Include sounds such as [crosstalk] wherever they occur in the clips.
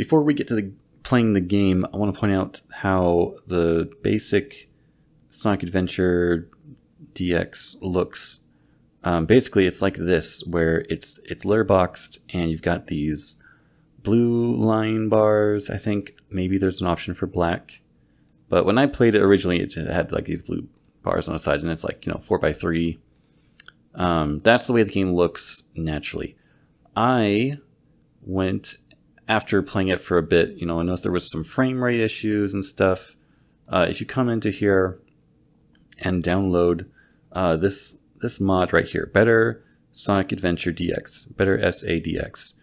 Before we get to the playing the game, I want to point out how the basic Sonic Adventure DX looks. Um, basically, it's like this, where it's it's letterboxed, and you've got these blue line bars. I think maybe there's an option for black, but when I played it originally, it had like these blue bars on the side, and it's like you know four by three. Um, that's the way the game looks naturally. I went after playing it for a bit. You know, I noticed there was some frame rate issues and stuff. Uh, if you come into here and download uh, this this mod right here, Better Sonic Adventure DX, Better SADX.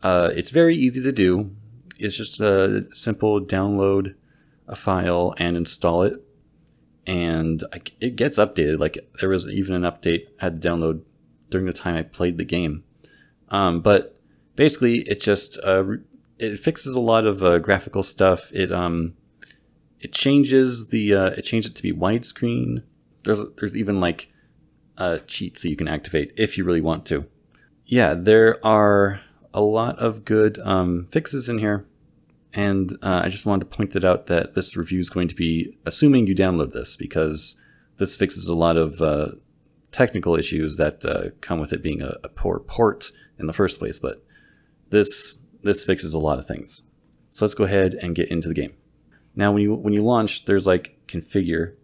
Uh, it's very easy to do. It's just a simple download a file and install it, and I, it gets updated. Like there was even an update I had to download during the time I played the game. Um, but basically, it just uh, it fixes a lot of uh, graphical stuff. It um, it changes the uh, it changes it to be widescreen. There's there's even like uh, cheats that you can activate if you really want to. Yeah, there are a lot of good um, fixes in here. And uh, I just wanted to point that out that this review is going to be assuming you download this because this fixes a lot of uh, technical issues that uh, come with it being a, a, poor port in the first place. But this this fixes a lot of things. So let's go ahead and get into the game. Now, when you when you launch, there's like configure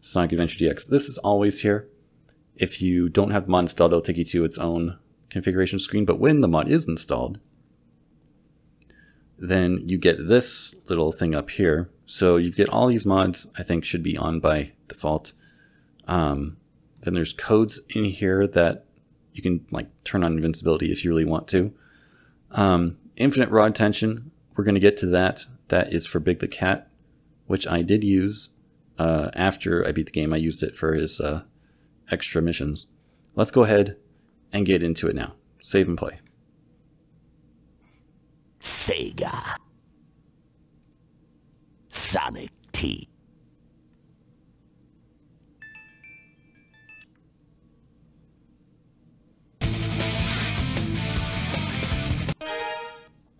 Sonic Adventure DX. This is always here. If you don't have the mod installed, it'll take you to its own configuration screen. But when the mod is installed, then you get this little thing up here. So you get all these mods, I think should be on by default. Um, then there's codes in here that you can like turn on invincibility if you really want to. Um, infinite rod tension, we're going to get to that. That is for Big the Cat, which I did use uh, after I beat the game. I used it for his uh, extra missions. Let's go ahead and get into it now. Save and play. Sega. Sonic T.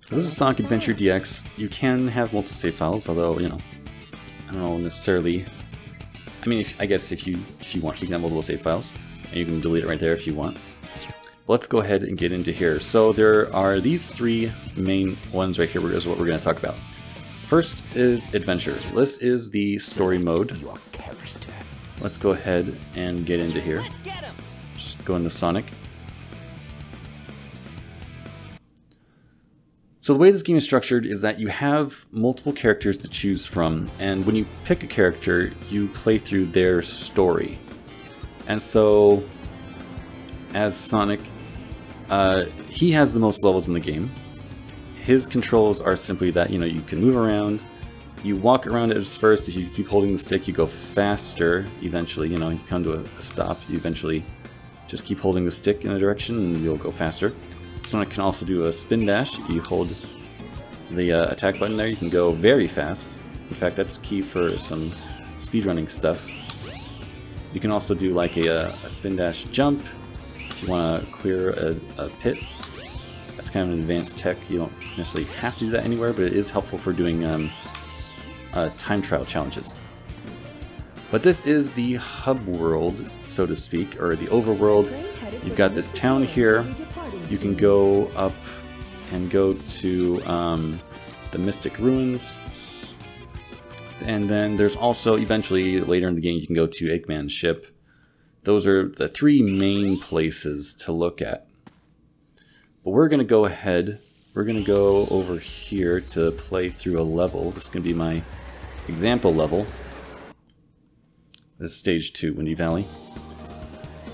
So this is Sonic Adventure DX. You can have multiple save files, although, you know, I don't know necessarily. I mean, if, I guess if you if you want, you can have multiple save files, and you can delete it right there if you want let's go ahead and get into here. So there are these three main ones right here is what we're going to talk about. First is adventure. This is the story mode. Let's go ahead and get into here. Just go into Sonic. So the way this game is structured is that you have multiple characters to choose from, and when you pick a character, you play through their story. And so, as Sonic, uh, he has the most levels in the game. His controls are simply that, you know, you can move around, you walk around at first, if you keep holding the stick, you go faster eventually, you know, you come to a, a stop, you eventually just keep holding the stick in a direction and you'll go faster. Sonic can also do a spin dash. If you hold the uh, attack button there, you can go very fast. In fact, that's key for some speedrunning stuff. You can also do like a, a spin dash jump, if you want to clear a, a, pit. That's kind of an advanced tech. You don't necessarily have to do that anywhere, but it is helpful for doing um, uh, time trial challenges. But this is the hub world, so to speak, or the overworld. You've got this town here. You can go up and go to um, the Mystic Ruins. And then there's also, eventually, later in the game, you can go to Eggman's ship those are the three main places to look at. But we're going to go ahead, we're going to go over here to play through a level. This is going to be my example level. This is stage 2, Windy Valley.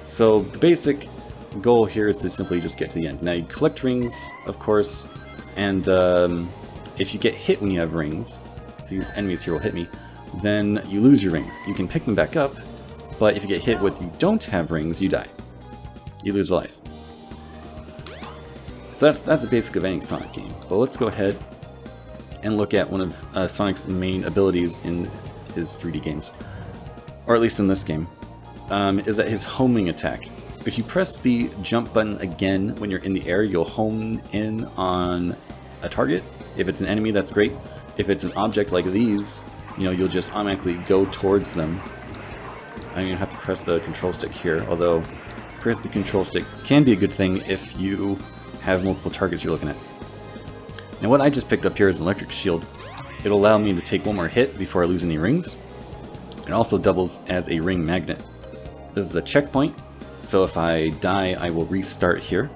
So the basic goal here is to simply just get to the end. Now you collect rings, of course, and um, if you get hit when you have rings, these enemies here will hit me, then you lose your rings. You can pick them back up, but if you get hit with you don't have rings, you die. You lose a life. So that's that's the basic of any Sonic game. But let's go ahead and look at one of uh, Sonic's main abilities in his 3D games, or at least in this game, um, is that his homing attack. If you press the jump button again when you're in the air, you'll home in on a target, If it's an enemy, that's great. If it's an object like these, you know, you'll just automatically go towards them. I don't even have to press the control stick here, although press the control stick can be a good thing if you have multiple targets you're looking at. Now what I just picked up here is an electric shield. It'll allow me to take one more hit before I lose any rings. It also doubles as a ring magnet. This is a checkpoint, so if I die, I will restart here.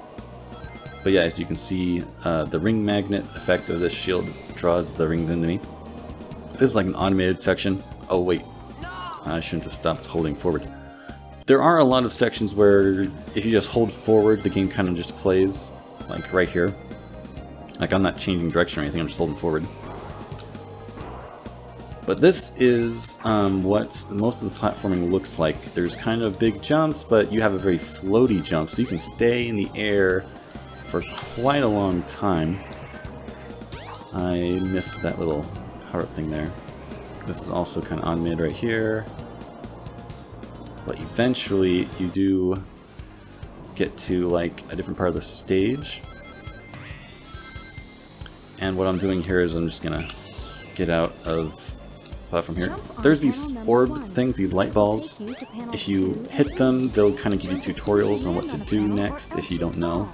But yeah, as you can see, uh, the ring magnet effect of this shield draws the rings into me. This is like an automated section. Oh wait, I shouldn't have stopped holding forward. There are a lot of sections where if you just hold forward, the game kind of just plays, like right here. Like I'm not changing direction or anything, I'm just holding forward. But this is um, what most of the platforming looks like. There's kind of big jumps, but you have a very floaty jump, so you can stay in the air for quite a long time. I missed that little heart thing there. This is also kind of on mid right here. But eventually you do get to like a different part of the stage. And what I'm doing here is I'm just gonna get out of platform here. There's these orb things, these light balls. If you hit them, they'll kind of give you tutorials on what to do next if you don't know.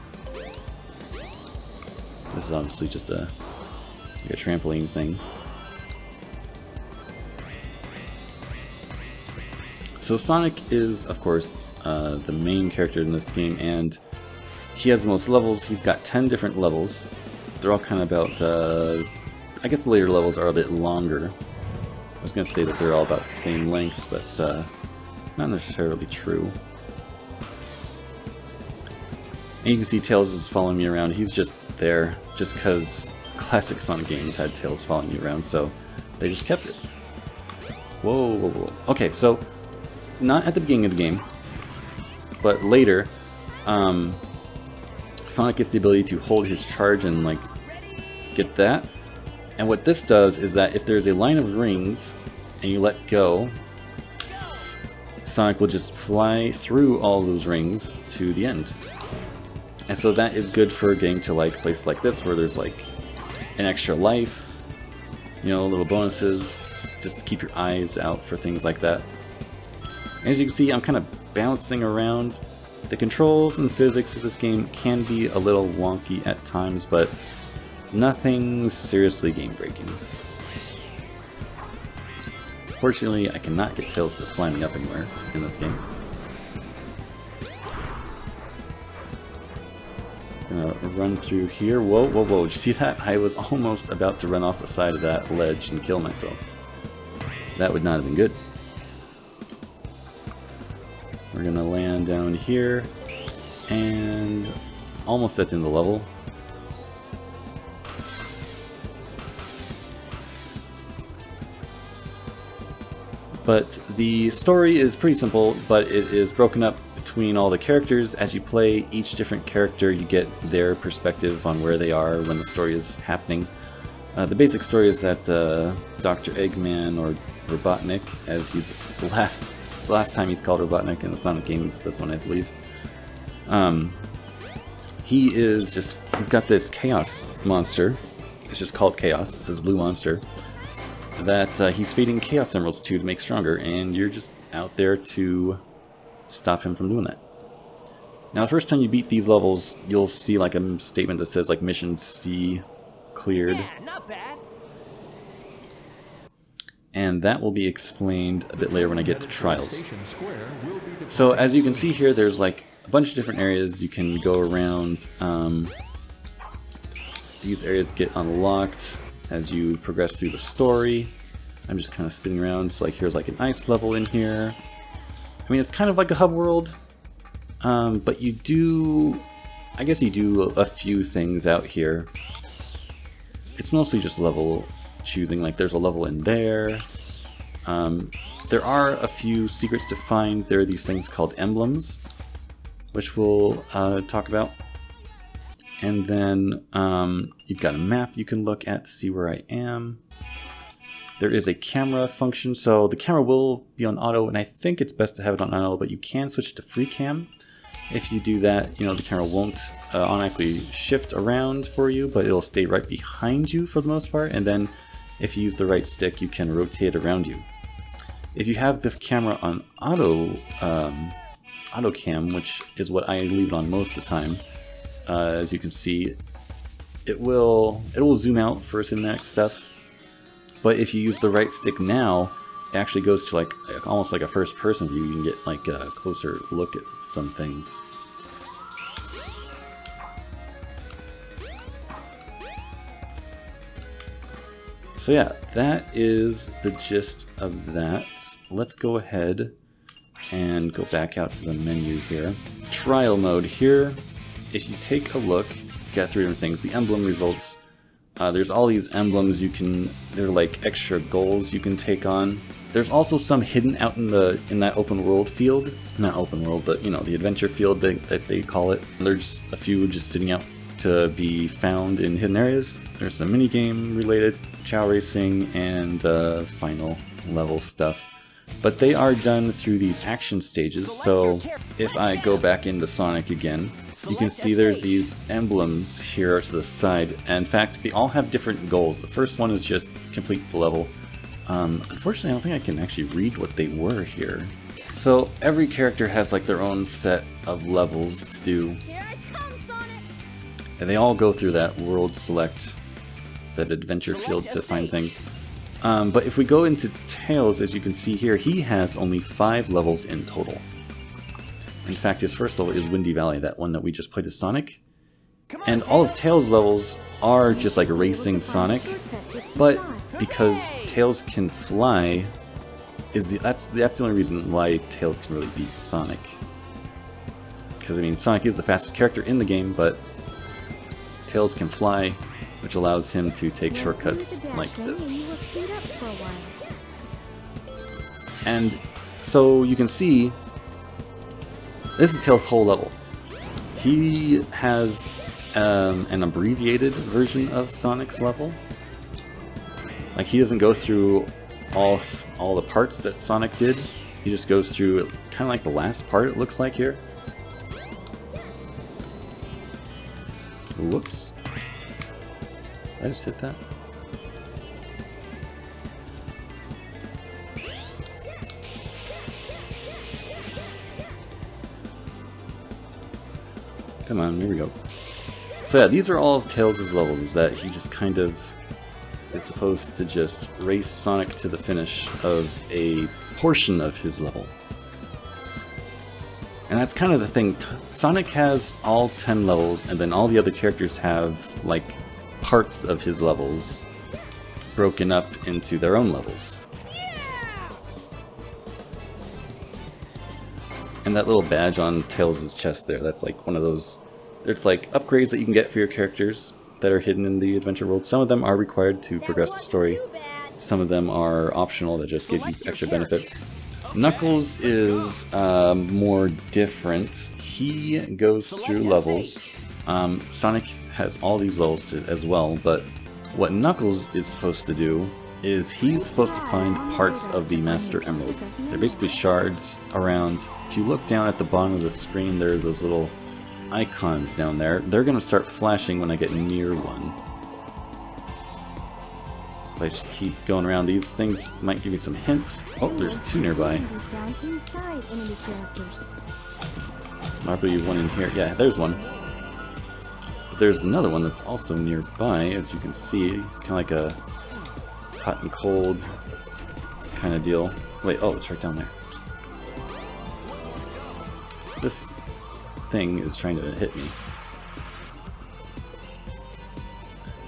This is obviously just a, like a trampoline thing. So Sonic is, of course, uh, the main character in this game, and he has the most levels. He's got 10 different levels. They're all kind of about, uh, I guess the later levels are a bit longer. I was going to say that they're all about the same length, but uh, not necessarily true. And you can see Tails is following me around. He's just there, just because [laughs] classic Sonic games had Tails following you around, so they just kept it. Whoa, whoa, whoa. Okay, so not at the beginning of the game, but later, um, Sonic gets the ability to hold his charge and like get that. And what this does is that if there's a line of rings and you let go, Sonic will just fly through all those rings to the end. And so that is good for getting to like places like this where there's like an extra life, you know, little bonuses, just to keep your eyes out for things like that. As you can see, I'm kind of bouncing around. The controls and physics of this game can be a little wonky at times, but nothing seriously game-breaking. Fortunately, I cannot get Tails to fly me up anywhere in this game. Gonna run through here. Whoa, whoa, whoa. Did you see that? I was almost about to run off the side of that ledge and kill myself. That would not have been good. We're gonna land down here and almost at the end of the level. But the story is pretty simple, but it is broken up between all the characters. As you play each different character, you get their perspective on where they are when the story is happening. Uh, the basic story is that uh, Dr. Eggman, or Robotnik, as he's [laughs] the last the last time he's called Robotnik in the Sonic games, this one I believe. Um, he is just, he's got this Chaos monster. It's just called Chaos. It's this blue monster. That uh, he's feeding Chaos Emeralds to to make stronger, and you're just out there to stop him from doing that. Now, the first time you beat these levels, you'll see like a statement that says like Mission C cleared. Yeah, not bad. and that will be explained a bit later when I get to trials. So as you can see here, there's like a bunch of different areas you can go around. Um, these areas get unlocked as you progress through the story. I'm just kind of spinning around. So like here's like an ice level in here. I mean, it's kind of like a hub world, um, but you do, I guess you do a few things out here. It's mostly just level choosing, like there's a level in there. Um, there are a few secrets to find. There are these things called emblems, which we'll uh, talk about. And then um, you've got a map you can look at to see where I am. There is a camera function, so the camera will be on auto, and I think it's best to have it on auto, but you can switch to free cam. If you do that, you know, the camera won't uh, automatically shift around for you, but it'll stay right behind you for the most part, and then if you use the right stick, you can rotate around you. If you have the camera on auto um, auto cam, which is what I leave it on most of the time, uh, as you can see, it will it will zoom out for cinematic stuff. But if you use the right stick now, it actually goes to like almost like a first person view. You can get like a closer look at some things. So yeah, that is the gist of that. Let's go ahead and go back out to the menu here. Trial mode here, if you take a look, got three different things. The emblem results, uh, there's all these emblems you can, they're like extra goals you can take on. There's also some hidden out in the in that open world field. Not open world, but you know, the adventure field they, that they call it. There's a few just sitting out to be found in hidden areas. There's some minigame related, Chao racing, and uh, final level stuff. But they are done through these action stages, so if I go back into Sonic again, you can see there's these emblems here to the side. And in fact, they all have different goals. The first one is just complete the level. Um, unfortunately, I don't think I can actually read what they were here. So every character has like their own set of levels to do. And they all go through that world select, that adventure field to find things. Um, but if we go into Tails, as you can see here, he has only five levels in total. In fact, his first level is Windy Valley, that one that we just played as Sonic. And all of Tails' levels are just like racing Sonic, but because Tails can fly, is the, that's that's the only reason why Tails can really beat Sonic. Because I mean, Sonic is the fastest character in the game, but Tails can fly, which allows him to take shortcuts like this. And so you can see, this is Tails' whole level. He has um, an abbreviated version of Sonic's level. Like he doesn't go through all all the parts that Sonic did. He just goes through kind of like the last part it looks like here. Whoops. I just hit that? Come on, here we go. So yeah, these are all of Tails' levels that he just kind of is supposed to just race Sonic to the finish of a portion of his level. And that's kind of the thing. Sonic has all 10 levels, and then all the other characters have, like, parts of his levels broken up into their own levels. And that little badge on Tails' chest there, that's like one of those... There's like upgrades that you can get for your characters that are hidden in the adventure world. Some of them are required to progress the story. Some of them are optional that just give you extra benefits. Knuckles is um, more different. He goes through levels. Um, Sonic has all these levels to, as well, but what Knuckles is supposed to do is he's supposed to find parts of the Master Emerald. They're basically shards around. If you look down at the bottom of the screen, there are those little icons down there. They're going to start flashing when I get near one. So if I just keep going around, these things might give me some hints. Oh, there's two nearby. Probably one in here. Yeah, there's one. But there's another one that's also nearby, as you can see. It's kind of like a hot and cold kind of deal. Wait, oh, it's right down there. Thing is trying to hit me.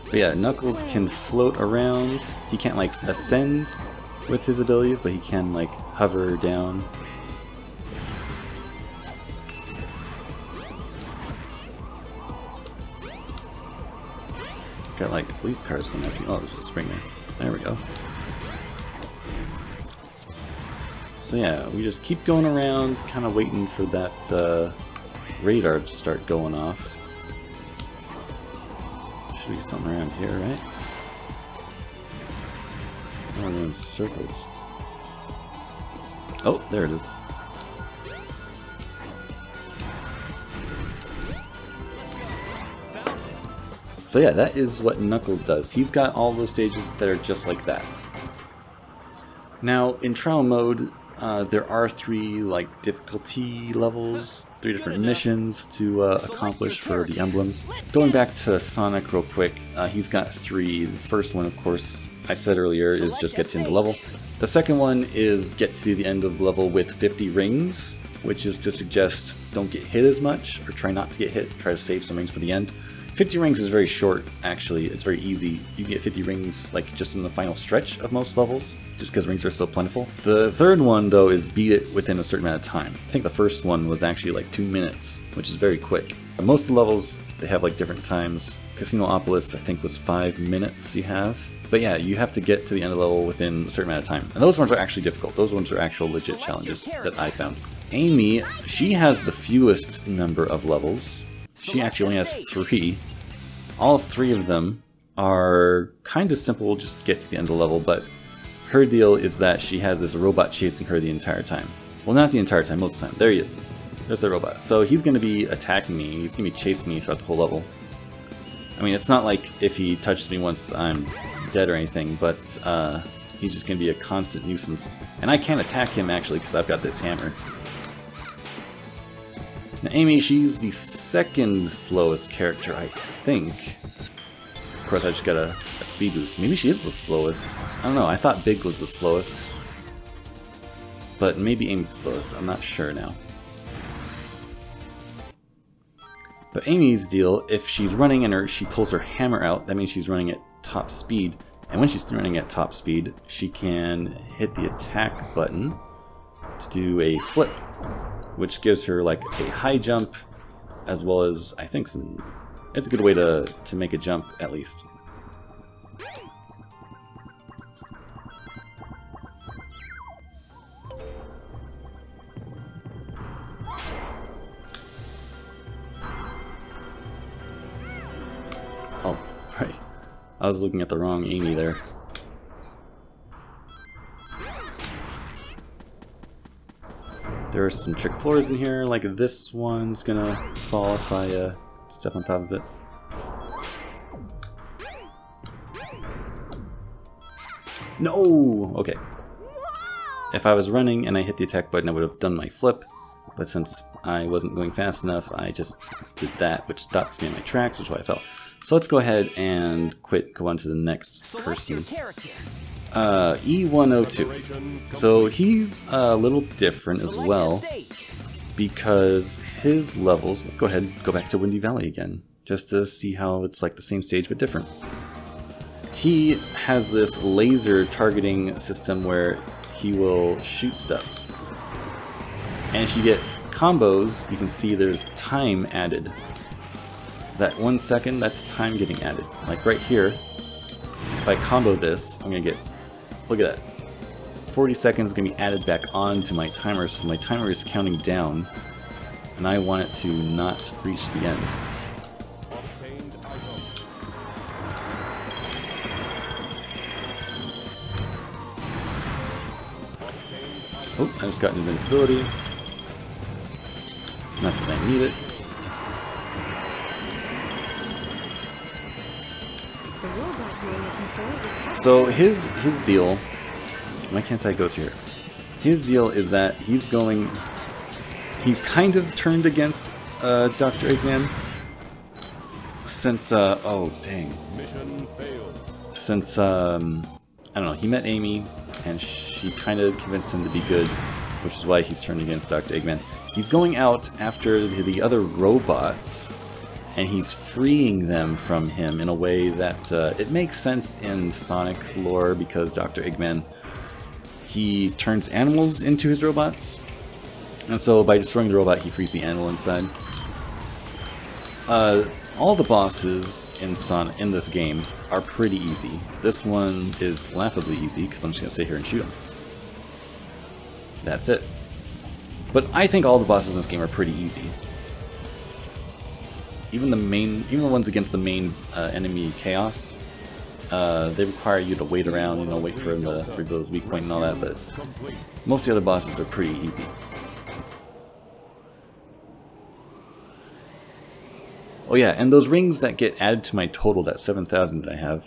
But yeah, Knuckles can float around. He can't like ascend with his abilities, but he can like hover down. Got like police cars coming after. Oh, there's a spring there. There we go. So yeah, we just keep going around, kind of waiting for that uh, radar to start going off. Should be something around here, right? Oh, in circles. Oh, there it is. So yeah, that is what Knuckles does. He's got all those stages that are just like that. Now, in trial mode, uh, there are three like difficulty levels, three different missions to uh, accomplish for the emblems. Going back to Sonic real quick, uh, he's got three. The first one, of course, I said earlier, is just get to the end of the level. The second one is get to the end of the level with 50 rings, which is to suggest don't get hit as much, or try not to get hit, try to save some rings for the end. 50 rings is very short, actually. It's very easy. You get 50 rings like just in the final stretch of most levels, just because rings are so plentiful. The third one, though, is beat it within a certain amount of time. I think the first one was actually like two minutes, which is very quick. Most of the levels, they have like different times. Casinopolis, I think, was five minutes you have. But yeah, you have to get to the end of the level within a certain amount of time. And those ones are actually difficult. Those ones are actual legit challenges that I found. Amy, she has the fewest number of levels. She actually only has three. All three of them are kind of simple, just get to the end of the level, but her deal is that she has this robot chasing her the entire time. Well, not the entire time, most of the time. There he is. There's the robot. So he's going to be attacking me, he's going to be chasing me throughout the whole level. I mean, it's not like if he touches me once I'm dead or anything, but uh, he's just going to be a constant nuisance. And I can't attack him, actually, because I've got this hammer. Now, Amy, she's the second slowest character, I think. Of course, I just got a, a, speed boost. Maybe she is the slowest. I don't know, I thought Big was the slowest. But maybe Amy's the slowest, I'm not sure now. But Amy's deal, if she's running and her, she pulls her hammer out, that means she's running at top speed. And when she's running at top speed, she can hit the attack button to do a flip which gives her like a high jump as well as I think some it's a good way to to make a jump at least. Oh, right. I was looking at the wrong Amy there. There are some trick floors in here, like this one's gonna fall if I uh, step on top of it. No! Okay. If I was running and I hit the attack button, I would have done my flip, but since I wasn't going fast enough, I just did that, which stops me in my tracks, which is why I fell. So let's go ahead and quit, go on to the next person. Uh, E102. So he's a little different as well because his levels, let's go ahead and go back to Windy Valley again, just to see how it's like the same stage but different. He has this laser targeting system where he will shoot stuff. And if you get combos, you can see there's time added. That one second, that's time getting added. Like right here, if I combo this, I'm gonna get, look at that. 40 seconds is gonna be added back on to my timer, so my timer is counting down, and I want it to not reach the end. Oh, I just got invincibility. Not that I need it. So his his deal, why can't I go through here? His deal is that he's going, he's kind of turned against uh, Dr. Eggman since, uh, oh dang, since, um, I don't know, he met Amy and she kind of convinced him to be good, which is why he's turned against Dr. Eggman. He's going out after the other robots and he's freeing them from him in a way that uh, it makes sense in Sonic lore because Dr. Eggman he turns animals into his robots, and so by destroying the robot, he frees the animal inside. Uh, all the bosses in Sonic in this game are pretty easy. This one is laughably easy because I'm just gonna sit here and shoot him. That's it. But I think all the bosses in this game are pretty easy even the main, even the ones against the main uh, enemy Chaos, uh, they require you to wait around, you know, wait for him to reveal his weak point and all that, but most of the other bosses are pretty easy. Oh yeah, and those rings that get added to my total, that 7,000 that I have,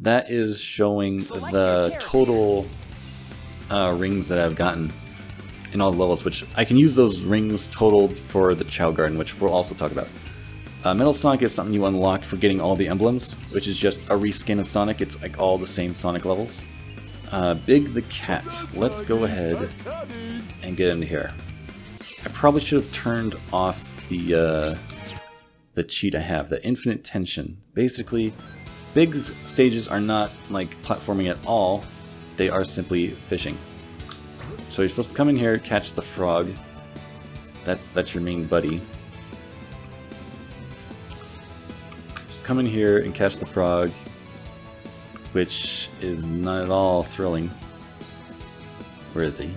that is showing the total uh, rings that I've gotten in all the levels, which I can use those rings totaled for the Chao Garden, which we'll also talk about. Uh, Metal Sonic is something you unlock for getting all the emblems, which is just a reskin of Sonic. It's like all the same Sonic levels. Uh, Big the Cat. Let's go ahead and get into here. I probably should have turned off the uh, the cheat I have, the Infinite Tension. Basically, Big's stages are not like platforming at all. They are simply fishing. So you're supposed to come in here, catch the frog. That's that's your main buddy. Come in here and catch the frog, which is not at all thrilling. Where is he?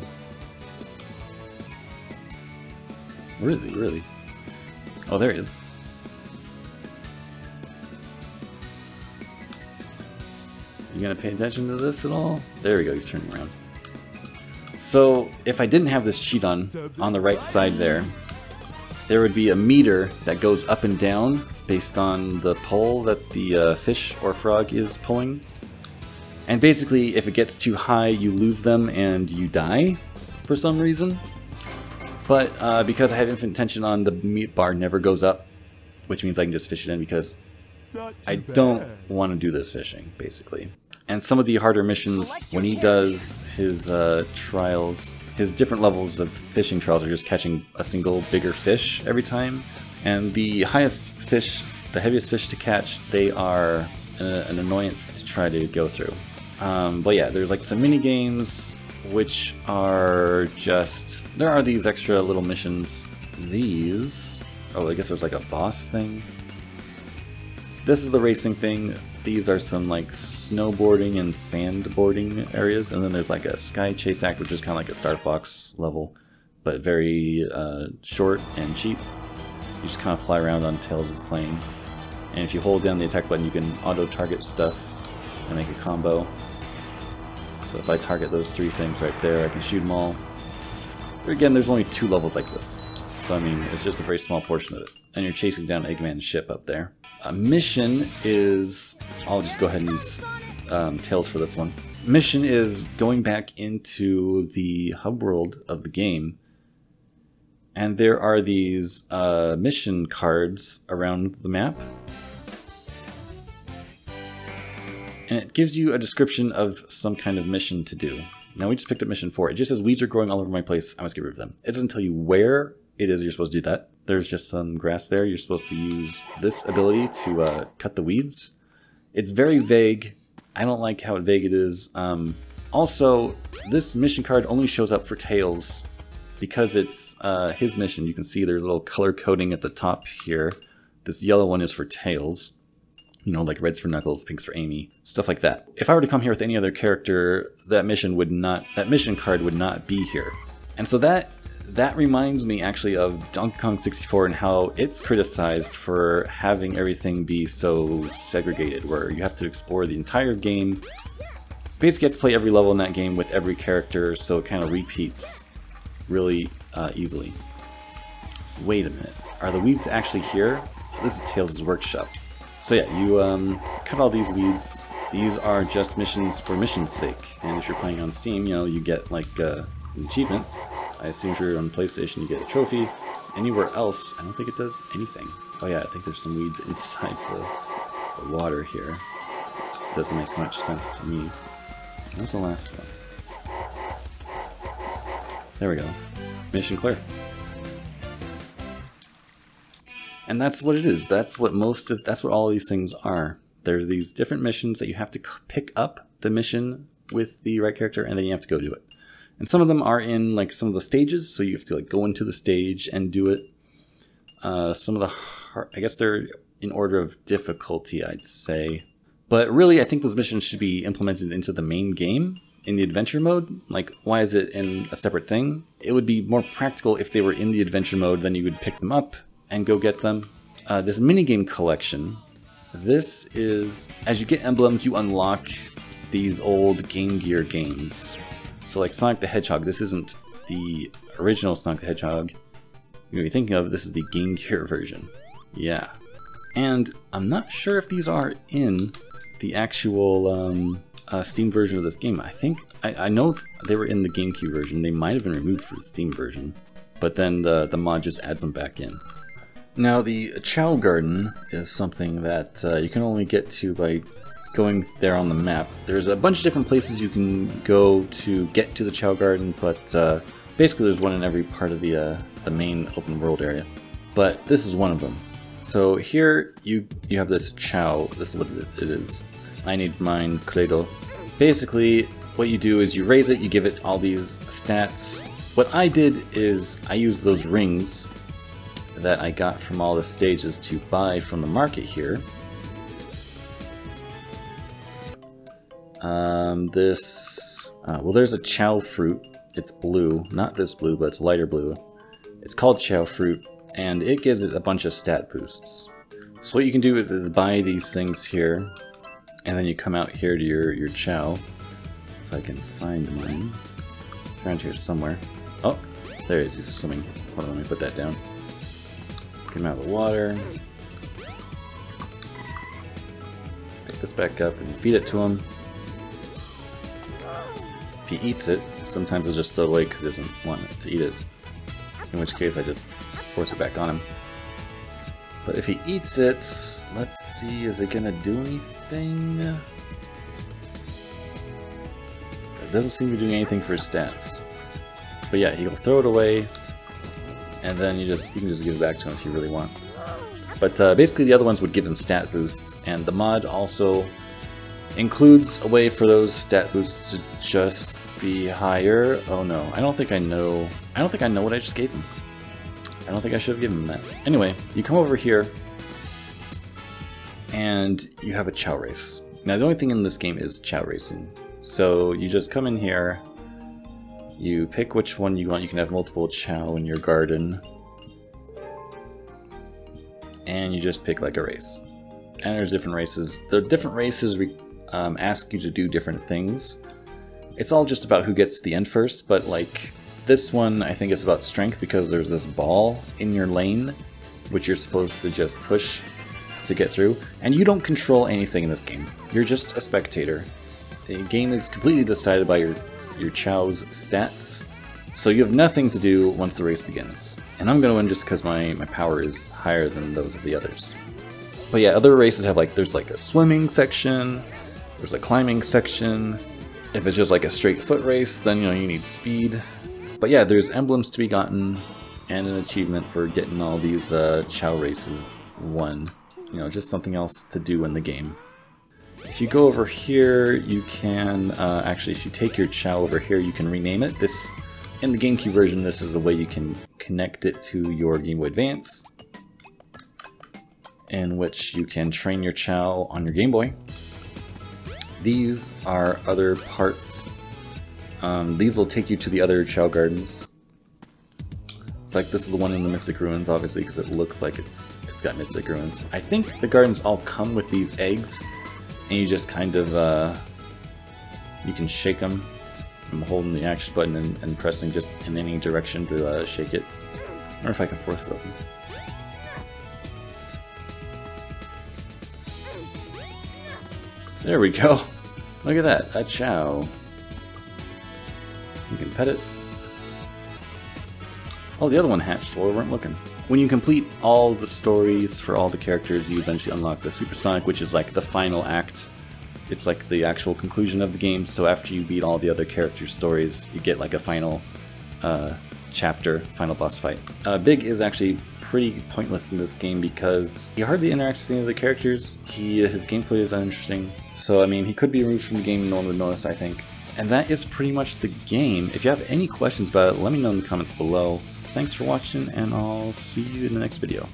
Where is he, really? Oh, there he is. You gonna pay attention to this at all? There we go, he's turning around. So, if I didn't have this cheat on, on the right side there, there would be a meter that goes up and down based on the pull that the uh, fish or frog is pulling. And basically, if it gets too high, you lose them and you die for some reason. But uh, because I have infinite tension on, the meat bar never goes up, which means I can just fish it in because I don't want to do this fishing, basically. And some of the harder missions, when he does his uh, trials, his different levels of fishing trials are just catching a single bigger fish every time. And the highest fish, the heaviest fish to catch, they are a, an annoyance to try to go through. Um, but yeah, there's like some mini games which are just there are these extra little missions. These oh, I guess there's like a boss thing. This is the racing thing. These are some like snowboarding and sandboarding areas, and then there's like a Sky Chase Act, which is kind of like a Star Fox level, but very uh, short and cheap. You just kind of fly around on Tails' plane, and if you hold down the attack button, you can auto-target stuff and make a combo. So if I target those three things right there, I can shoot them all. But again, there's only two levels like this. So I mean, it's just a very small portion of it. And you're chasing down Eggman's ship up there. A mission is... I'll just go ahead and use um, Tails for this one. Mission is going back into the hub world of the game. And there are these uh, mission cards around the map. and it gives you a description of some kind of mission to do. Now we just picked up mission 4. It just says weeds are growing all over my place, I must get rid of them. It doesn't tell you where it is you're supposed to do that. There's just some grass there. You're supposed to use this ability to uh, cut the weeds. It's very vague. I don't like how vague it is. Um, also, this mission card only shows up for Tails because it's uh, his mission. You can see there's a little color coding at the top here. This yellow one is for Tails you know, like reds for Knuckles, pinks for Amy, stuff like that. If I were to come here with any other character, that mission would not, that mission card would not be here. And so that that reminds me actually of Donkey Kong 64 and how it's criticized for having everything be so segregated, where you have to explore the entire game. Basically, you have to play every level in that game with every character, so it kind of repeats really uh, easily. Wait a minute, are the weeds actually here? This is Tails' workshop. So yeah, you um, cut all these weeds. These are just missions for mission's sake. And if you're playing on Steam, you know, you get like uh, an achievement. I assume if you're on PlayStation, you get a trophy. Anywhere else, I don't think it does anything. Oh yeah, I think there's some weeds [laughs] inside the, the water here. Doesn't make much sense to me. Where's the last one? There we go. Mission clear. And that's what it is. That's what most of, that's what all these things are. There's these different missions that you have to pick up the mission with the right character and then you have to go do it. And some of them are in like some of the stages, so you have to like go into the stage and do it. Uh, some of the, I guess they're in order of difficulty, I'd say. But really, I think those missions should be implemented into the main game in the adventure mode. Like, why is it in a separate thing? It would be more practical if they were in the adventure mode, then you would pick them up and go get them. Uh, this minigame collection, this is, as you get emblems, you unlock these old Game Gear games. So like Sonic the Hedgehog, this isn't the original Sonic the Hedgehog you're thinking of, this is the Game Gear [laughs] version. Yeah. And I'm not sure if these are in the actual um, uh, Steam version of this game. I think, I, I know they were in the GameCube version. They might have been removed for the Steam version. But then the, the mod just adds them back in. Now the Chao Garden is something that uh, you can only get to by going there on the map. There's a bunch of different places you can go to get to the Chao Garden, but uh, basically there's one in every part of the, uh, the main open world area. But this is one of them. So here you you have this Chao, this is what it is. I need mine Cradle. Basically, what you do is you raise it, you give it all these stats. What I did is I used those rings that I got from all the stages to buy from the market here. Um, this, uh, well there's a Chao fruit. It's blue, not this blue, but it's lighter blue. It's called Chao fruit, and it gives it a bunch of stat boosts. So what you can do is, is buy these things here, and then you come out here to your, your Chao. If I can find mine. It's around here somewhere. Oh, there he is, he's swimming. Hold on, let me put that down. Get him out of the water. Pick this back up and feed it to him. If he eats it, sometimes he'll just throw it away because he doesn't want to eat it. In which case I just force it back on him. But if he eats it, let's see, is it gonna do anything? It doesn't seem to be doing anything for his stats. But yeah, he'll throw it away, and then you just you can just give it back to him if you really want. But uh, basically the other ones would give him stat boosts, and the mod also includes a way for those stat boosts to just be higher. Oh no, I don't think I know. I don't think I know what I just gave him. I don't think I should have given him that. Anyway, you come over here, and you have a Chao race. Now the only thing in this game is Chao racing. So you just come in here, you pick which one you want. You can have multiple Chao in your garden. And you just pick like a race. And there's different races. The different races um, ask you to do different things. It's all just about who gets to the end first, but like this one I think is about strength because there's this ball in your lane which you're supposed to just push to get through. And you don't control anything in this game. You're just a spectator. The game is completely decided by your your Chao's stats. So you have nothing to do once the race begins. And I'm going to win just because my, my power is higher than those of the others. But yeah, other races have like, there's like a swimming section, there's a climbing section. If it's just like a straight foot race, then you know you need speed. But yeah, there's emblems to be gotten and an achievement for getting all these uh, Chao races won. You know, just something else to do in the game. If you go over here, you can, uh, actually if you take your Chao over here, you can rename it. This, in the GameCube version, this is a way you can connect it to your Game Boy Advance, in which you can train your Chao on your Game Boy. These are other parts. Um, these will take you to the other Chao Gardens. It's like this is the one in the Mystic Ruins, obviously, because it looks like it's it's got Mystic Ruins. I think the gardens all come with these eggs, and you just kind of, uh, you can shake them. I'm holding the action button and, and pressing just in any direction to uh, shake it. I wonder if I can force it open. There we go. Look at that, a Chao. You can pet it. Oh, the other one hatched while we weren't looking. When you complete all the stories for all the characters, you eventually unlock the Super Sonic, which is like the final act. It's like the actual conclusion of the game, so after you beat all the other character stories, you get like a final uh, chapter, final boss fight. Uh, Big is actually pretty pointless in this game because he hardly interacts with any of the characters. He His gameplay is uninteresting. So, I mean, he could be removed from the game no one would notice, I think. And that is pretty much the game. If you have any questions about it, let me know in the comments below. Thanks for watching, and I'll see you in the next video.